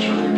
century.